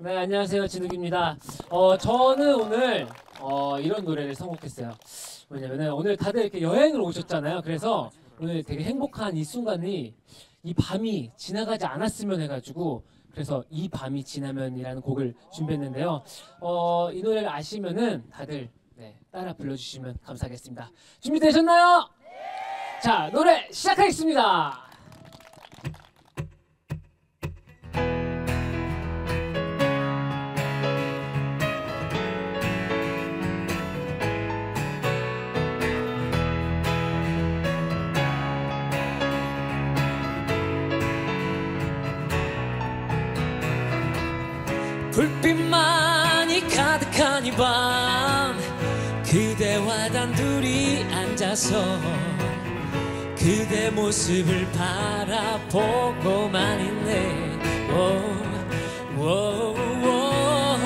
네, 안녕하세요. 진욱입니다. 어, 저는 오늘 어, 이런 노래를 선곡했어요. 왜냐면은 오늘 다들 이렇게 여행을 오셨잖아요. 그래서 오늘 되게 행복한 이 순간이 이 밤이 지나가지 않았으면 해가지고 그래서 이 밤이 지나면이라는 곡을 준비했는데요. 어, 이 노래를 아시면은 다들 네, 따라 불러주시면 감사하겠습니다. 준비되셨나요? 자, 노래 시작하겠습니다. 불빛만이 가득한 이 밤 그대와 단둘이 앉아서 그대 모습을 바라보고만 있네 오, 오, 오.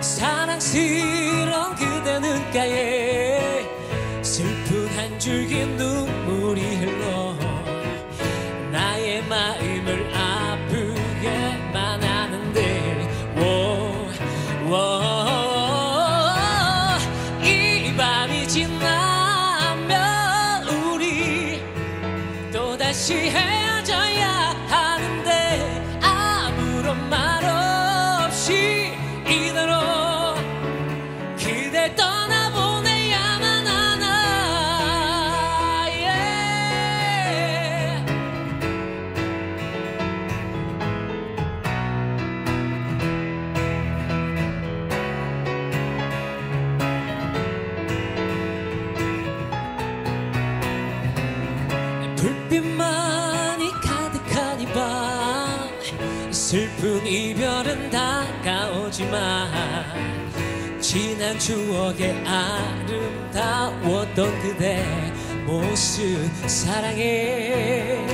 사랑스러운 그대 눈가에 슬픈 한 줄기 눈 불빛만이 이밤 슬픈 이별은 다가오지만 지난 추억의 아름다웠던 그대 모습 사랑해.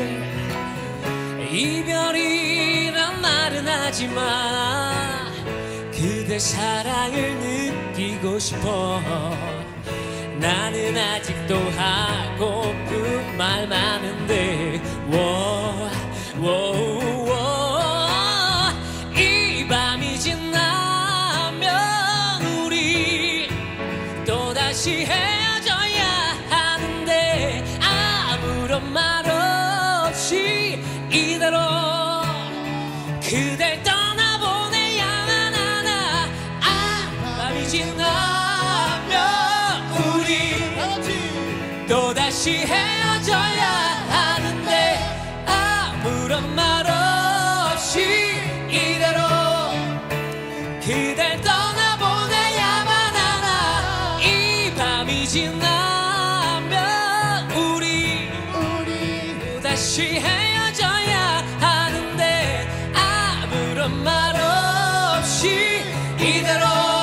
이별이란 말은 하지만 그대 사랑을 느끼고 싶어 나는 아직도 하고픈 말 많은데 워, 워, 워. 이 밤이 지나면 우리 또다시 헤어져야 하는데 아무런 말 없이 이대로 그댈 떠나보내야만 하나 아 밤이 지나 다시 헤어져야 하는데 아무런 말 없이 이대로 그댈 떠나보내야만 하나. 이 밤이 지나면 우리 또다시 헤어져야 하는데 아무런 말 없이 이대로